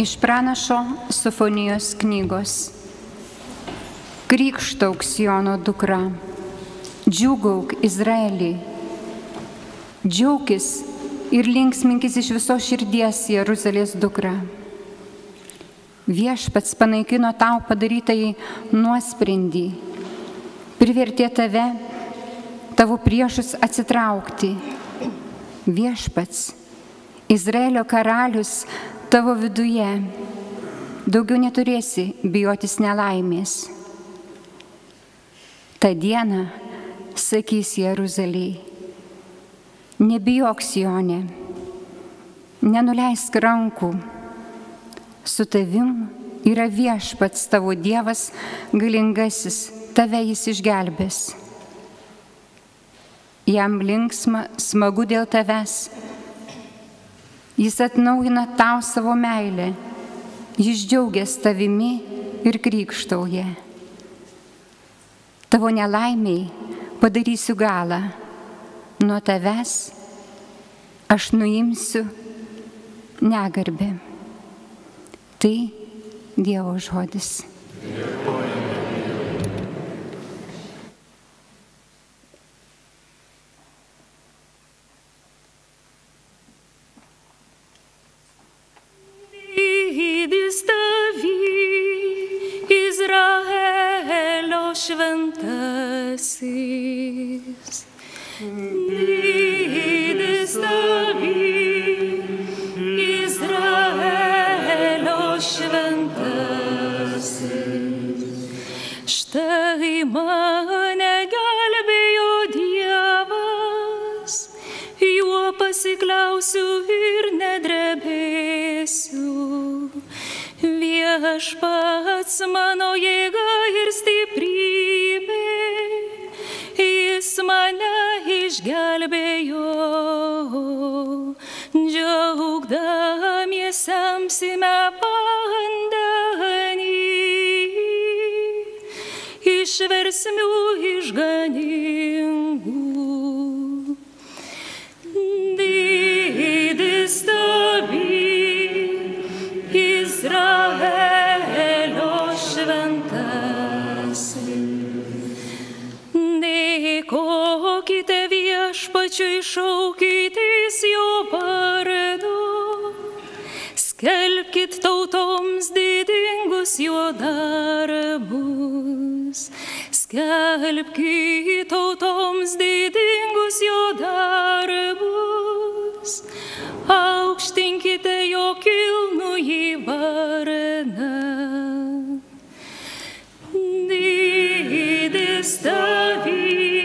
Iš pranašo Sofonijos knygos. Krikštauk Siono dukra, džiugauk Izraelį, džiaugis ir linksminkis iš viso širdies Jeruzalės dukra. Viešpats panaikino tau padarytai nuosprendį, privertė tave, tavo priešus atsitraukti. Viešpats, Izraelio karalius, tavo viduje. Daugiau neturėsi bijotis nelaimės. Ta diena sakys Jeruzaliai, nebijok Sionė, nenuleisk rankų, su tavim yra viešpats tavo Dievas galingasis, tave jis išgelbės. Jam linksma, smagu dėl tavęs Jis atnaujina tau savo meilę, jis džiaugiasi tavimi ir krikštauja. Tavo nelaimiai padarysiu galą, nuo tavęs aš nuimsiu negarbę. Tai Dievo žodis. Dėkojame. Viešpats mano jėga ir stiprybė, jis mane išgelbėjo. Džiaugdamiesiamsime vandenį, išversimiu išganingų. Didis tavi, Izraelio Dėkokite viešpačiui, šaukitės jo vardu. Skelbkit tautoms didingus jo darbus. Skelbkit tautoms didingus jo darbus. Aukštinkite jo kilnų į varną. Didis tavi,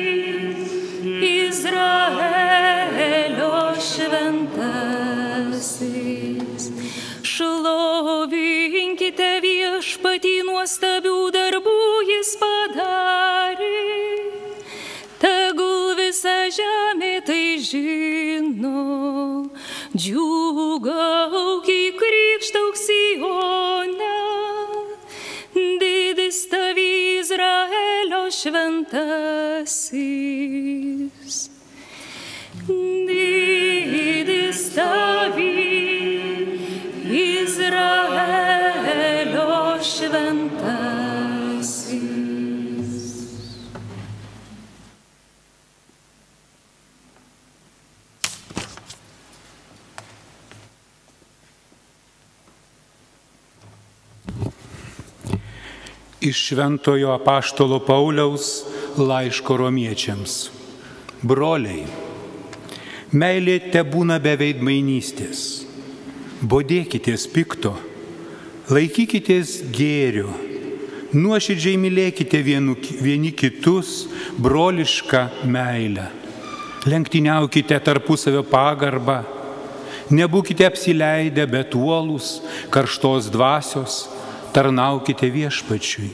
šventasis. Šlovinkite viešpatį nuostabių darbų jis padarė. Tegul visa žemė tai žino. Džiugauk į krikštauk Sione, didis tavi Izraelio šventasis. Didis Iš Šventojo apaštalo Pauliaus laiško romiečiams. Broliai, meilė te būna be veidmainystės. Bodėkitės pikto, laikykitės gėrio, nuoširdžiai mylėkite vienu, vieni kitus brolišką meilę. Lenktyniaukite tarpusavio pagarbą, nebūkite apsileidę, bet uolus, karštos dvasios, tarnaukite viešpačiui.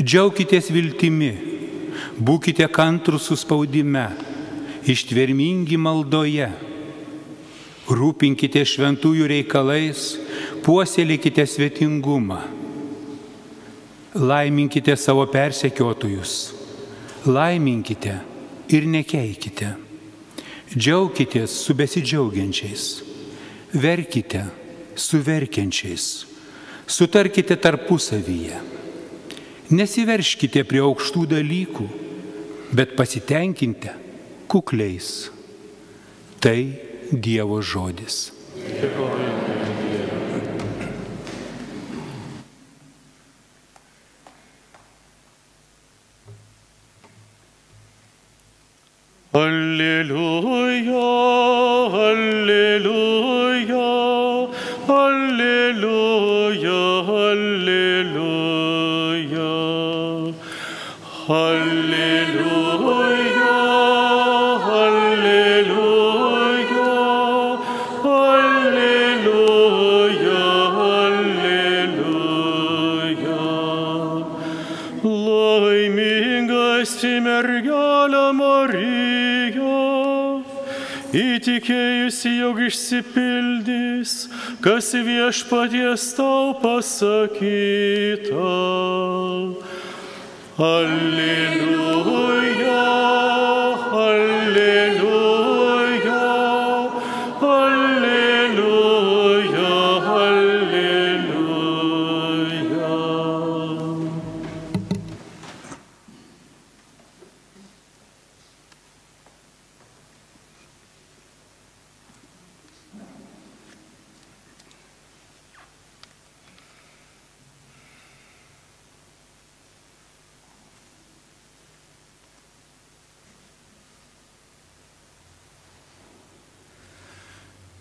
Džiaukitės viltimi, būkite kantrus suspaudime, ištvermingi maldoje. Rūpinkite šventųjų reikalais, puoselėkite svetingumą. Laiminkite savo persekiotojus, laiminkite ir nekeikite. Džiaukitės su besidžiaugiančiais, verkite su verkiančiais, sutarkite tarpusavyje. Nesiverškite prie aukštų dalykų, bet pasitenkinkite kukliais. Tai Dievo žodis. Alleluja, alleluja, alleluja, alleluja. Alleluja, alleluja, alleluja, alleluja. Laimingas mergelė Marija, įtikėjusi, jog išsipildys, kas viešpaties tau pasakyta. Alleluja,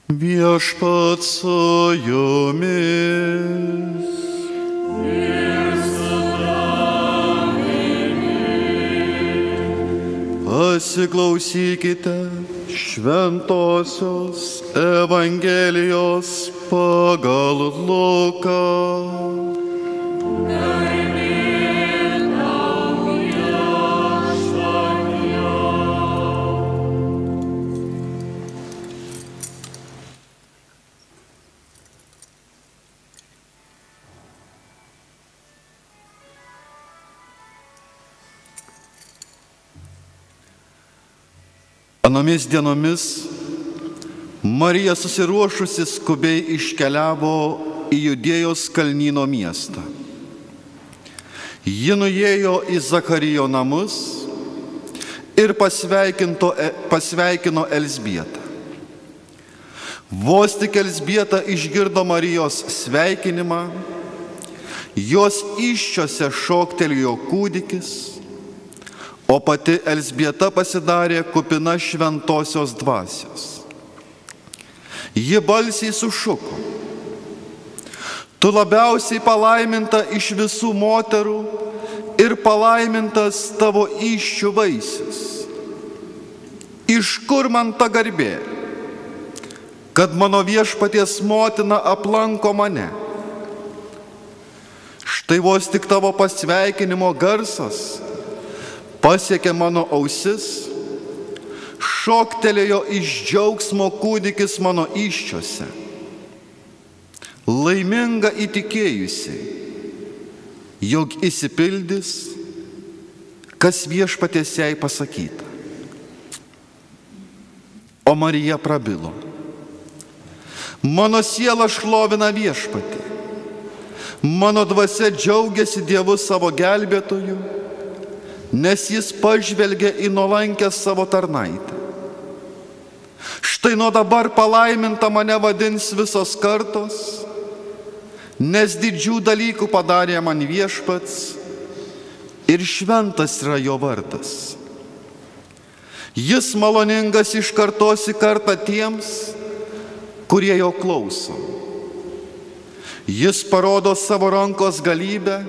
Viešpat su jumis. Pasiklausykite šventosios Evangelijos pagal Luką. Anomis dienomis Marija susiruošusi skubiai iškeliavo į Judėjos kalnyno miestą. Ji nuėjo į Zakarijo namus ir pasveikino Elsbietą. Vos tik Elsbieta išgirdo Marijos sveikinimą, jos iščiose šoktelėjo kūdikis o pati Elsbieta pasidarė kupina šventosios dvasios. Ji balsiai sušuko. Tu labiausiai palaiminta iš visų moterų ir palaimintas tavo iššių vaisius. Iš kur man ta garbė, kad mano viešpaties motina aplanko mane? Štai vos tik tavo pasveikinimo garsas pasiekė mano ausis, šoktelėjo iš džiaugsmo kūdikis mano iščiose. Laiminga įtikėjusi, jog įsipildys, kas viešpatės jai pasakyta. O Marija prabilo. Mano siela šlovina viešpatį. Mano dvasia džiaugiasi Dievu savo gelbėtoju nes jis pažvelgia į nuolankę savo tarnaitę. Štai nuo dabar palaiminta mane vadins visos kartos, nes didžių dalykų padarė man viešpats ir šventas yra jo vardas. Jis maloningas iš kartos į kartą tiems, kurie jo klauso. Jis parodo savo rankos galybę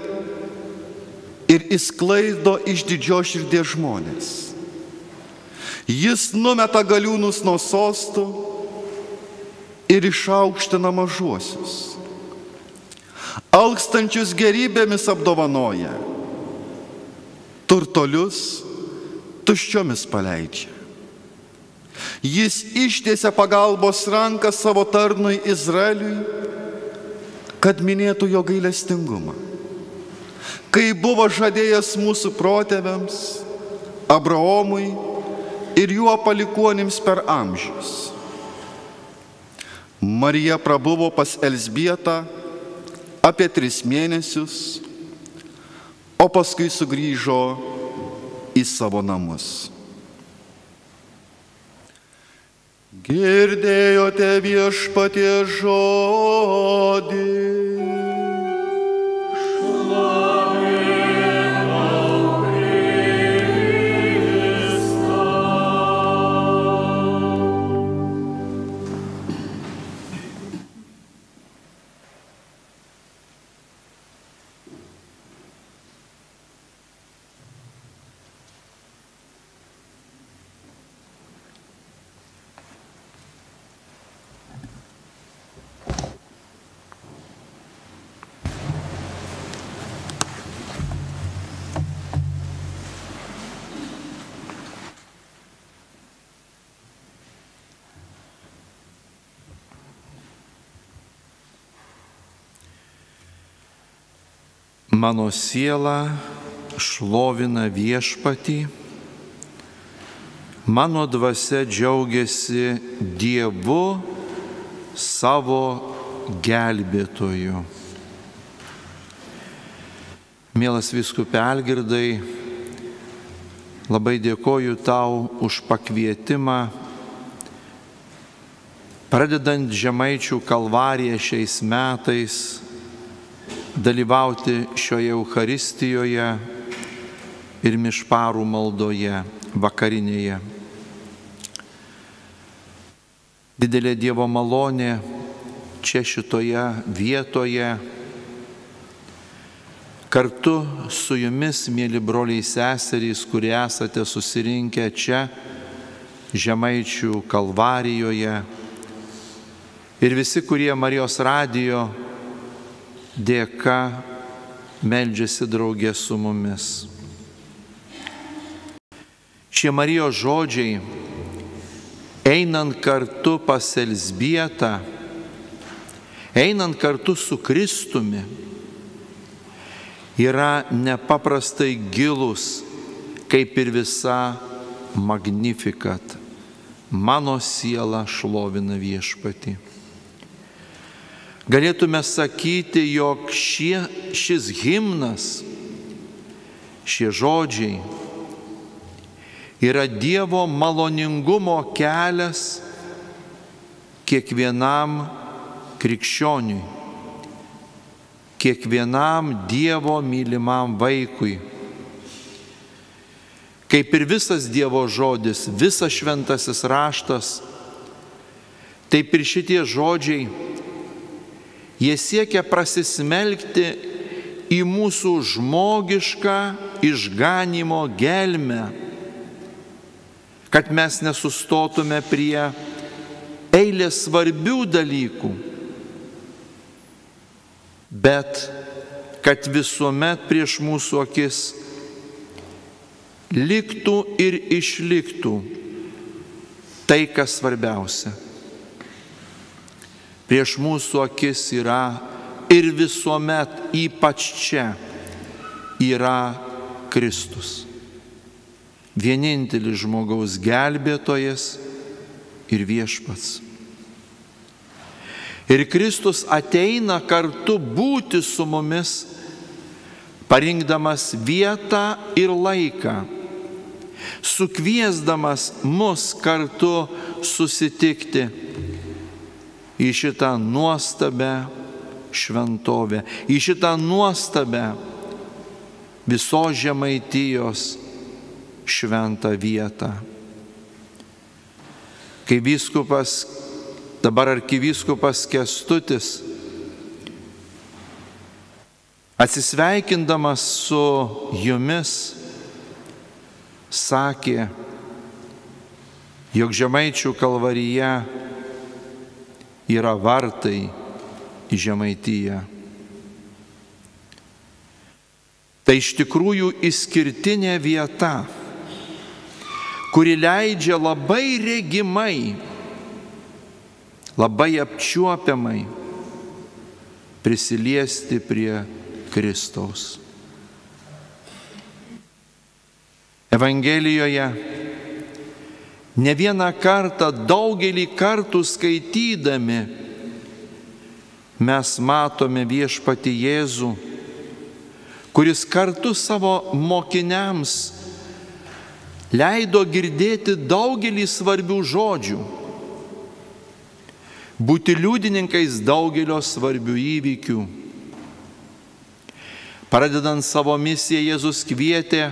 ir įsklaido iš didžio širdies žmonės. Jis numeta galiūnus nuo sostų ir išaukština mažuosius. Alkstančius gerybėmis apdovanoja, turtolius tuščiomis paleidžia. Jis ištiesia pagalbos ranką savo tarnui Izraeliui, kad minėtų jo gailestingumą kai buvo žadėjęs mūsų protėviams, Abraomui ir juo palikonims per amžius. Marija prabuvo pas Elsbietą apie tris mėnesius, o paskui sugrįžo į savo namus. Girdėjote viešpatie žodį. Mano siela šlovina viešpatį, mano dvasia džiaugiasi Dievu savo gelbėtoju. Mielas viskupė Algirdai, labai dėkoju tau už pakvietimą, pradedant Žemaičių kalvariją šiais metais dalyvauti šioje Euharistijoje ir mišparų maldoje vakarinėje. Didelė Dievo malonė čia šitoje vietoje kartu su jumis, mėly broliai seserys, kurie esate susirinkę čia, Žemaičių kalvarijoje ir visi, kurie Marijos radijo dėka meldžiasi draugė su mumis. Šie Marijos žodžiai, einant kartu pas Elsbietą, einant kartu su Kristumi, yra nepaprastai gilus, kaip ir visa magnifikat. Mano siela šlovina viešpati. Galėtume sakyti, jog šie, šis himnas, šie žodžiai yra Dievo maloningumo kelias kiekvienam krikščioniui, kiekvienam Dievo mylimam vaikui. Kaip ir visas Dievo žodis, visas šventasis raštas, taip ir šitie žodžiai Jie siekia prasismelkti į mūsų žmogišką išganimo gelmę, kad mes nesustotume prie eilės svarbių dalykų, bet kad visuomet prieš mūsų akis liktų ir išliktų tai, kas svarbiausia prieš mūsų akis yra ir visuomet, ypač čia, yra Kristus. Vienintelis žmogaus gelbėtojas ir viešpats. Ir Kristus ateina kartu būti su mumis, parinkdamas vietą ir laiką, sukviesdamas mus kartu susitikti į šitą nuostabę šventovę, į šitą nuostabę visos žemaitijos šventą vietą. Kai vyskupas, dabar arkivyskupas Kestutis, atsisveikindamas su jumis, sakė, jog žemaičių kalvaryje yra vartai į Žemaitiją. Tai iš tikrųjų išskirtinė vieta, kuri leidžia labai regimai, labai apčiuopiamai prisiliesti prie Kristaus. Evangelijoje Ne vieną kartą, daugelį kartų skaitydami mes matome viešpati Jėzų, kuris kartu savo mokiniams leido girdėti daugelį svarbių žodžių, būti liudininkais daugelio svarbių įvykių. Pradedant savo misiją, Jėzus kvietė,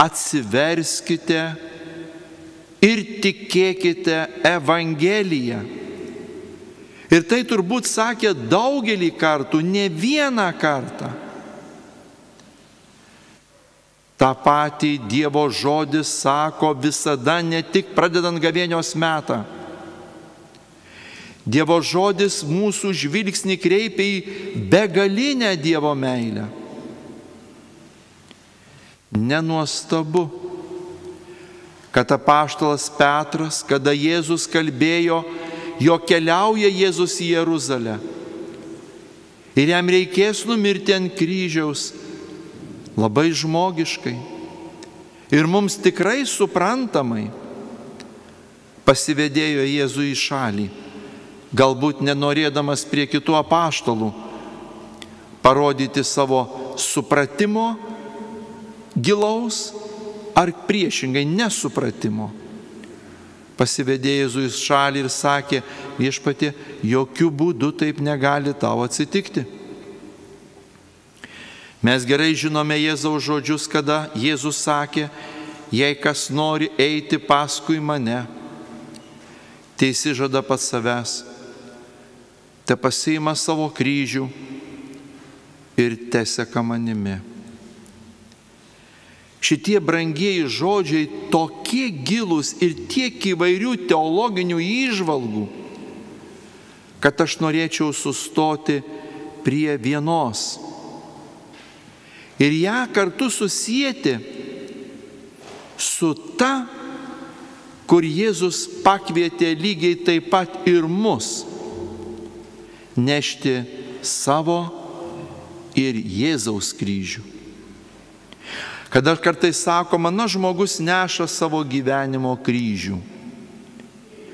atsiverskite ir tikėkite Evangeliją. Ir tai turbūt sakė daugelį kartų, ne vieną kartą. Ta pati Dievo žodis sako visada ne tik pradedant gavėnios metą. Dievo žodis mūsų žvilgsnį kreipia į begalinę Dievo meilę. Nenuostabu, kad apaštalas Petras, kada Jėzus kalbėjo, jo keliauja Jėzus į Jeruzalę. Ir jam reikės numirti ant kryžiaus labai žmogiškai. Ir mums tikrai suprantamai pasivedėjo Jėzų į šalį, galbūt nenorėdamas prie kitų apaštalų parodyti savo supratimo gilaus ar priešingai nesupratimo. Pasivedė Jėzų į šalį ir sakė, viešpatė, jokių būdų taip negali tau atsitikti. Mes gerai žinome Jėzaus žodžius, kada Jėzus sakė, jei kas nori eiti paskui mane, teisi žada pats savęs, te pasiima savo kryžių ir teseka manimi. Šitie brangieji žodžiai tokie gilūs ir tiek įvairių teologinių įžvalgų, kad aš norėčiau sustoti prie vienos ir ją kartu susijęti su ta, kur Jėzus pakvietė lygiai taip pat ir mus nešti savo ir Jėzaus kryžių. Kada kartais sakoma, na žmogus neša savo gyvenimo kryžių.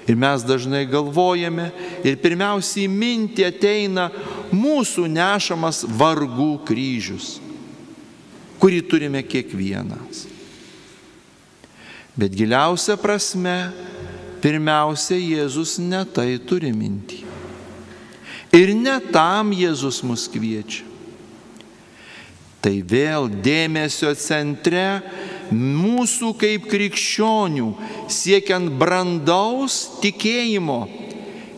Ir mes dažnai galvojame ir pirmiausiai minti ateina mūsų nešamas vargų kryžius, kurį turime kiekvienas. Bet giliausia prasme, pirmiausia, Jėzus ne tai turi minti. Ir ne tam Jėzus mus kviečia. Tai vėl dėmesio centre mūsų kaip krikščionių siekiant brandaus tikėjimo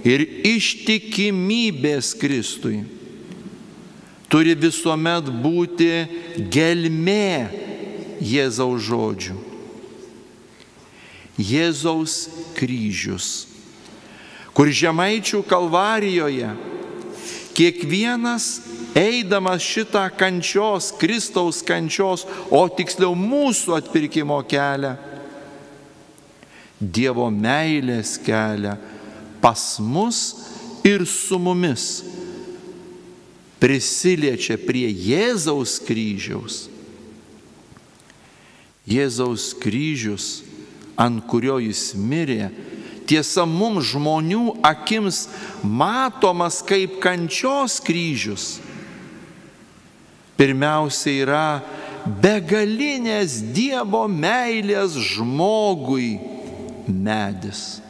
ir ištikimybės Kristui. Turi visuomet būti gelmė Jėzaus žodžių. Jėzaus kryžius, kur žemaičių kalvarijoje kiekvienas eidamas šitą kančios, Kristaus kančios, o tiksliau mūsų atpirkimo kelią, Dievo meilės kelią pas mus ir su mumis prisiliečia prie Jėzaus kryžiaus. Jėzaus kryžius, ant kurio jis mirė, tiesa mums žmonių akims matomas kaip kančios kryžius pirmiausia yra begalinės Dievo meilės žmogui medis.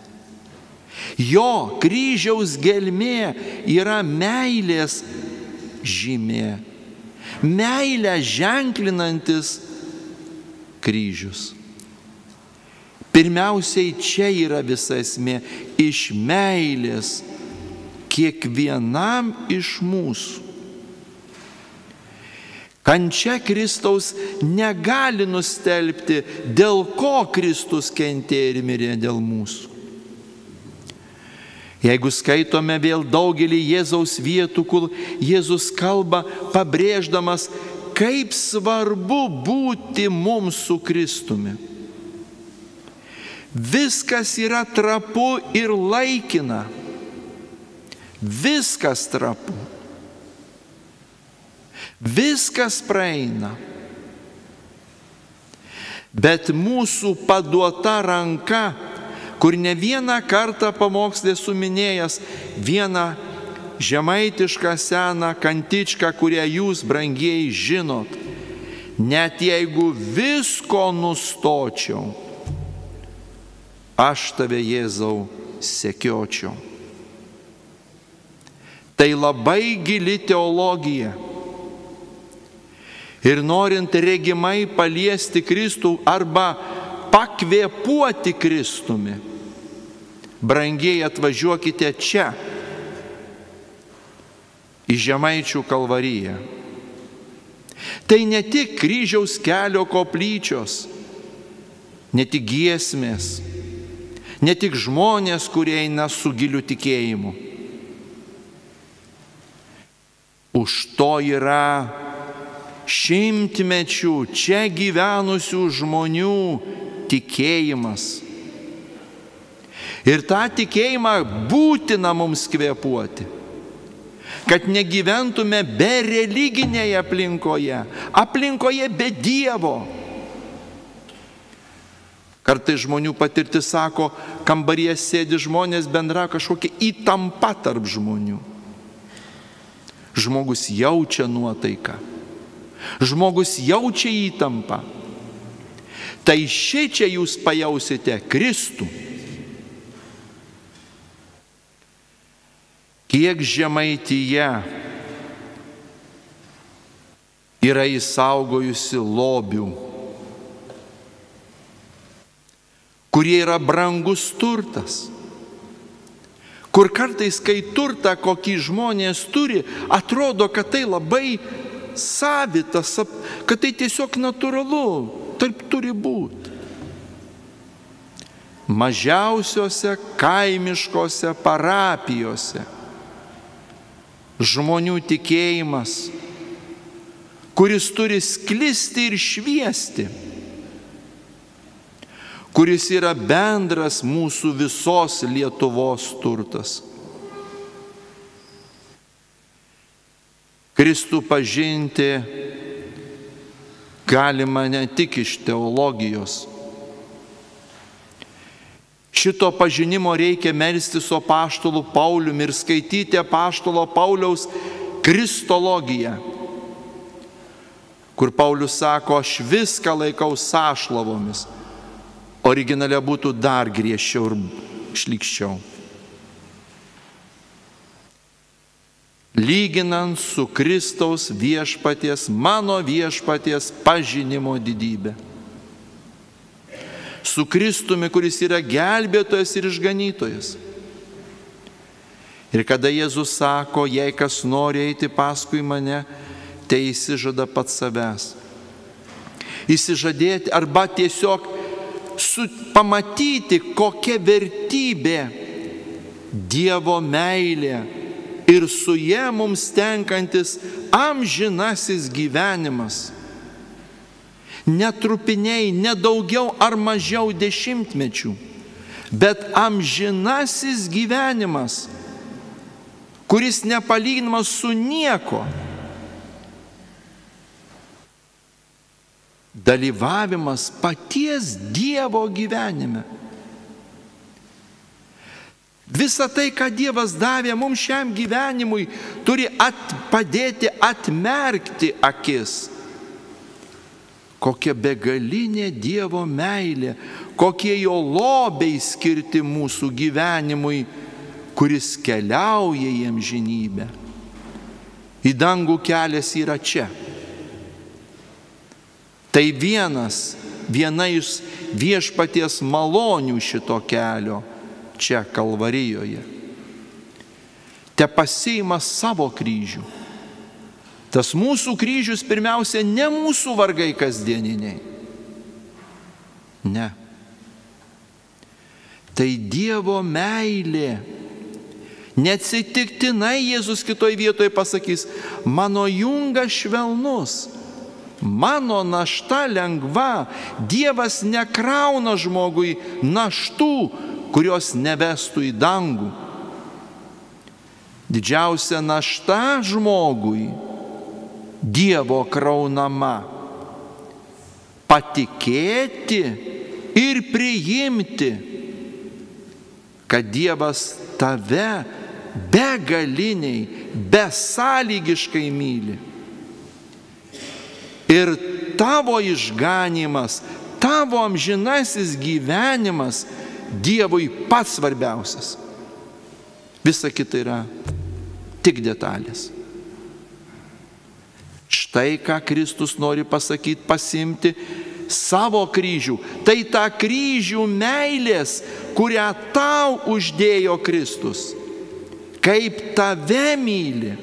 Jo kryžiaus gelmė yra meilės žymė. Meilę ženklinantis kryžius. Pirmiausiai čia yra visa esmė iš meilės kiekvienam iš mūsų. Kančia Kristaus negali nustelbti, dėl ko Kristus kentėjo ir mirė dėl mūsų. Jeigu skaitome vėl daugelį Jėzaus vietų, kur Jėzus kalba pabrėždamas, kaip svarbu būti mums su Kristumi. Viskas yra trapu ir laikina. Viskas trapu. Viskas praeina. Bet mūsų paduota ranka, kur ne vieną kartą pamokslė suminėjęs vieną žemaitišką seną kantičką, kurią jūs, brangieji, žinot, net jeigu visko nustočiau, aš tave Jėzau sekiočiau. Tai labai gili teologija. Ir norint regimai paliesti Kristų arba pakvėpuoti Kristumi, brangiai atvažiuokite čia, į Žemaičių kalvariją. Tai ne tik kryžiaus kelio koplyčios, ne tik giesmės, ne tik žmonės, kurie eina su giliu tikėjimu. Už to yra šimtmečių čia gyvenusių žmonių tikėjimas. Ir tą tikėjimą būtina mums kvepuoti, kad negyventume be religinėje aplinkoje, aplinkoje be Dievo. Kartai žmonių patirtis sako, kambaryje sėdi žmonės bendra kažkokia įtampa tarp žmonių. Žmogus jaučia nuotaiką. Žmogus jaučia įtampą. Tai šičia jūs pajausite Kristų. Kiek žemaityje yra įsaugojusi lobių, kurie yra brangus turtas. Kur kartais, kai turtą kokį žmonės turi, atrodo, kad tai labai savitas, kad tai tiesiog natūralu, taip turi būti. Mažiausiose kaimiškose parapijose žmonių tikėjimas, kuris turi sklisti ir šviesti, kuris yra bendras mūsų visos Lietuvos turtas. Kristų pažinti galima ne tik iš teologijos. Šito pažinimo reikia melstis su paštalu Pauliumi ir skaityti paštalo Pauliaus kristologiją, kur Paulius sako, aš viską laikau sąšlavomis. Originale būtų dar griežčiau ir šlikščiau. Lyginant su Kristaus viešpaties, mano viešpaties pažinimo didybė su Kristumi, kuris yra gelbėtojas ir išganytojas. Ir kada Jėzus sako, jei kas nori eiti paskui mane, tai įsižada pats savęs. Įsižadėti arba tiesiog su, pamatyti, kokia vertybė Dievo meilė ir su jie mums tenkantis amžinasis gyvenimas netrupiniai, nedaugiau ar mažiau dešimtmečių, bet amžinasis gyvenimas, kuris nepalyginamas su nieko. Dalyvavimas paties Dievo gyvenime. Visa tai, ką Dievas davė mums šiam gyvenimui, turi at, padėti atmerkti akis kokia begalinė Dievo meilė, kokie jo lobiai skirti mūsų gyvenimui, kuris keliauja į amžinybę. Į dangų kelias yra čia. Tai vienas, viena iš viešpaties malonių šito kelio čia Kalvarijoje. Te pasiima savo kryžių Tas mūsų kryžius pirmiausia ne mūsų vargai kasdieniniai. Ne. Tai Dievo meilė. Neatsitiktinai Jėzus kitoj vietoje pasakys, mano jungas švelnus, mano našta lengva, Dievas nekrauna žmogui naštų, kurios nevestų į dangų. Didžiausia našta žmogui Dievo kraunama. Patikėti ir priimti, kad Dievas tave begaliniai, besąlygiškai myli. Ir tavo išganimas, tavo amžinasis gyvenimas Dievui pats svarbiausias. Visa kita yra tik detalės. Štai ką Kristus nori pasakyti, pasimti savo kryžių. Tai ta kryžių meilės, kurią tau uždėjo Kristus. Kaip tave myli.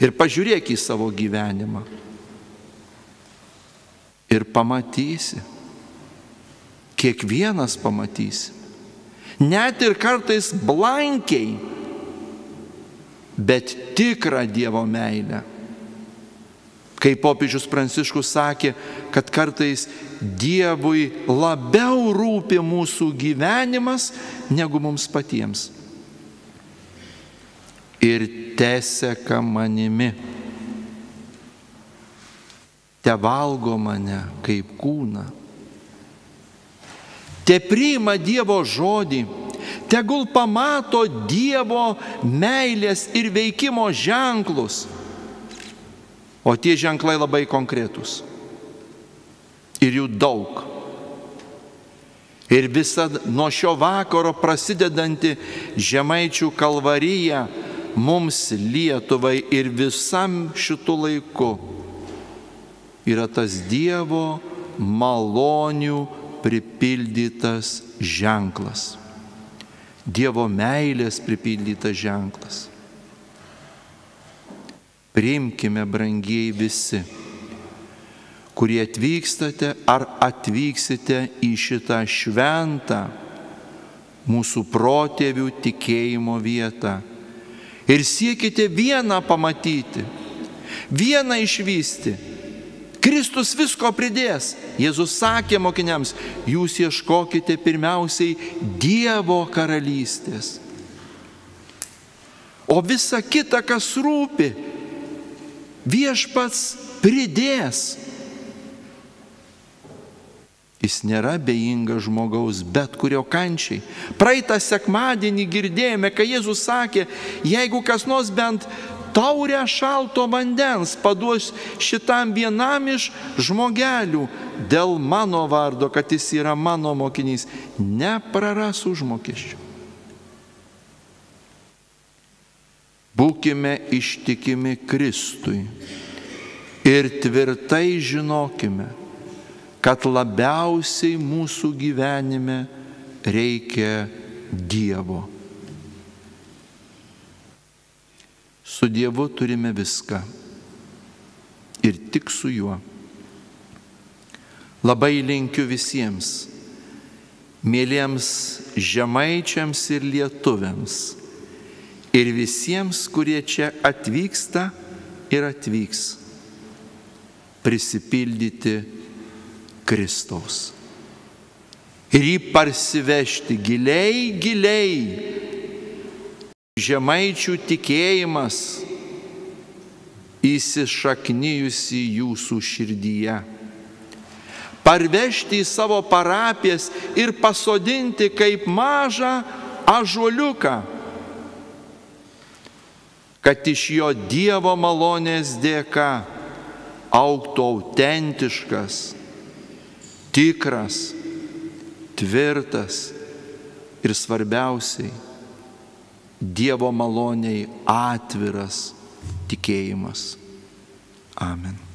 Ir pažiūrėk į savo gyvenimą ir pamatysi. Kiekvienas pamatysi. Net ir kartais blankiai, bet tikrą Dievo meilę. Kaip popiežius Pranciškus sakė, kad kartais Dievui labiau rūpi mūsų gyvenimas negu mums patiems. Ir teseka manimi te valgo mane kaip kūną. Te priima Dievo žodį, tegul pamato Dievo meilės ir veikimo ženklus. O tie ženklai labai konkretus. Ir jų daug. Ir visa nuo šio vakaro prasidedanti žemaičių kalvarija mums Lietuvai ir visam šitų laiku yra tas Dievo malonių pripildytas ženklas. Dievo meilės pripildytas ženklas. Priimkime, brangiai visi, kurie atvykstate ar atvyksite į šitą šventą mūsų protėvių tikėjimo vietą ir siekite vieną pamatyti, vieną išvysti Kristus visko pridės. Jėzus sakė mokiniams, jūs ieškokite pirmiausiai Dievo karalystės. O visa kita, kas rūpi, viešpats pridės. Jis nėra bejingas žmogaus, bet kurio kančiai. Praeitą sekmadienį girdėjome, kai Jėzus sakė, jeigu kas nors bent taurę šalto vandens paduos šitam vienam iš žmogelių dėl mano vardo, kad jis yra mano mokinys, nepraras užmokesčių. Būkime ištikimi Kristui ir tvirtai žinokime, kad labiausiai mūsų gyvenime reikia Dievo. Su Dievu turime viską ir tik su juo. Labai linkiu visiems, mėlyms žemaičiams ir lietuviams, ir visiems, kurie čia atvyksta ir atvyks, prisipildyti Kristaus. Ir jį parsivežti giliai, giliai žemaičių tikėjimas įsišaknyjusi jūsų širdyje. Parvežti į savo parapijas ir pasodinti kaip mažą ažuoliuką, kad iš jo Dievo malonės dėka auktų autentiškas, tikras, tvirtas ir svarbiausiai Dievo maloniai atviras tikėjimas. Amen.